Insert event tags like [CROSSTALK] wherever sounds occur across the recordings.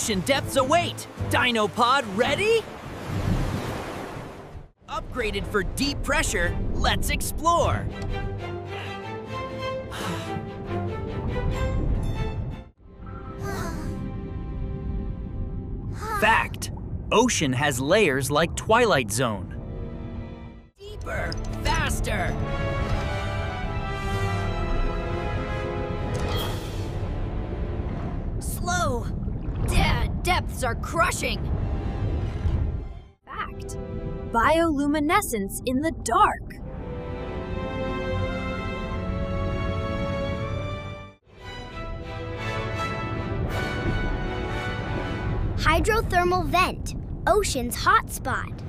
ocean depths await. Dinopod ready? Upgraded for deep pressure, let's explore. Fact, ocean has layers like Twilight Zone. Deeper, faster. Depths are crushing. Fact. Bioluminescence in the dark. Hydrothermal vent, ocean's hotspot.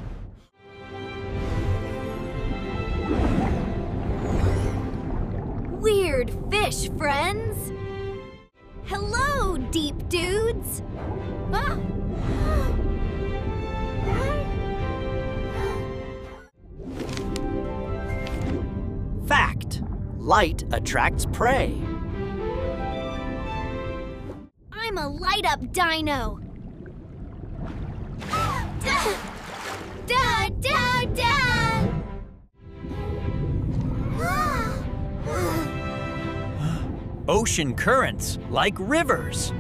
Weird fish, friends. Deep dudes. Ah. Fact, light attracts prey. I'm a light up dino. Da, da, da, da. Ocean currents like rivers.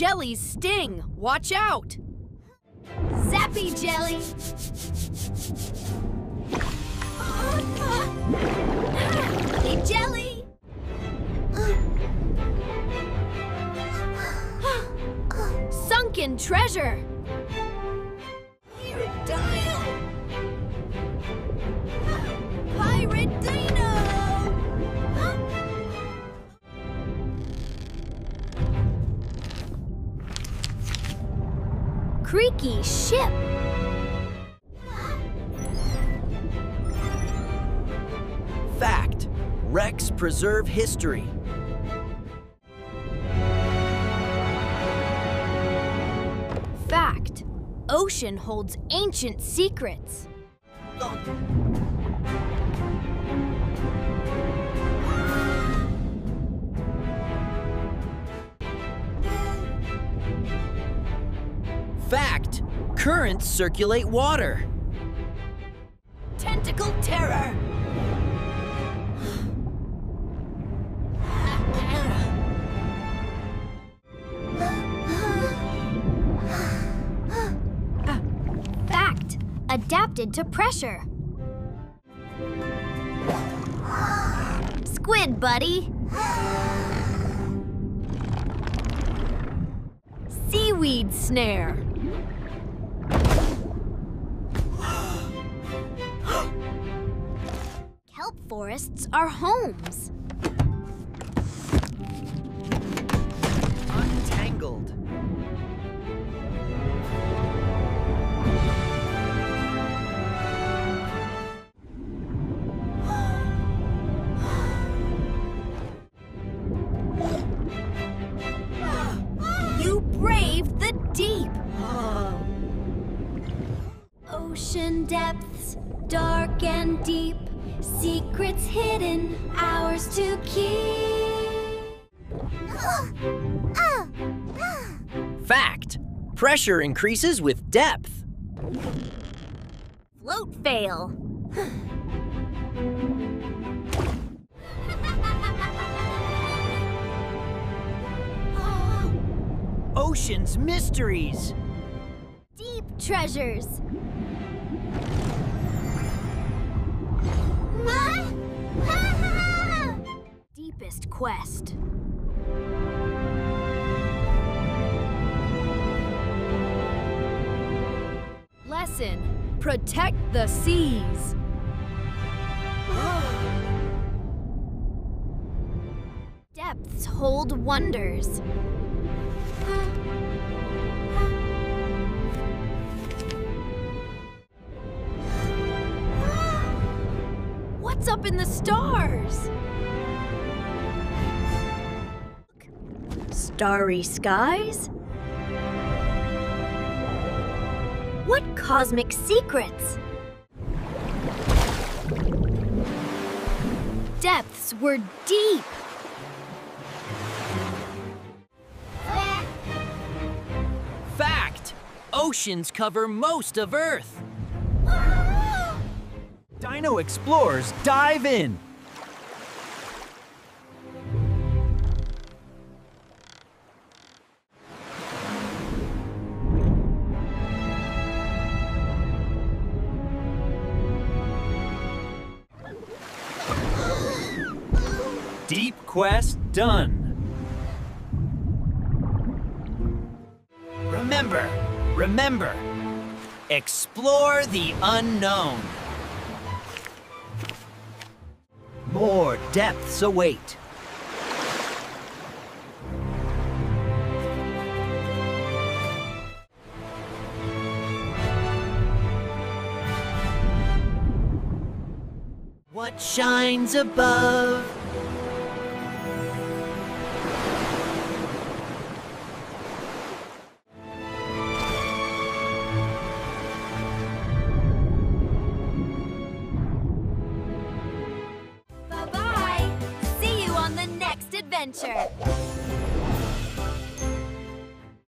Jellies sting. Watch out. Zappy jelly. Hey, jelly. Sunken treasure. Creaky ship. Fact, wrecks preserve history. Fact. Ocean holds ancient secrets. Fact, currents circulate water. Tentacle terror. Fact. Adapted to pressure. Squid, buddy. Seaweed snare. Forests are homes. Untangled. You braved the deep. Ocean depths, dark and deep. Secrets hidden, ours to keep. [GASPS] Fact, pressure increases with depth. Float fail. [GASPS] Ocean's mysteries. Deep treasures. Quest. Lesson Protect the seas. [GASPS] Depths hold wonders. [GASPS] What's up in the stars? Starry skies? What cosmic secrets? Depths depths were deep. Fact! Oceans cover most of Earth. [GASPS] Dino Explorers dive in! Quest done. Remember, remember, explore the unknown. More depths await. What shines above? Adventure.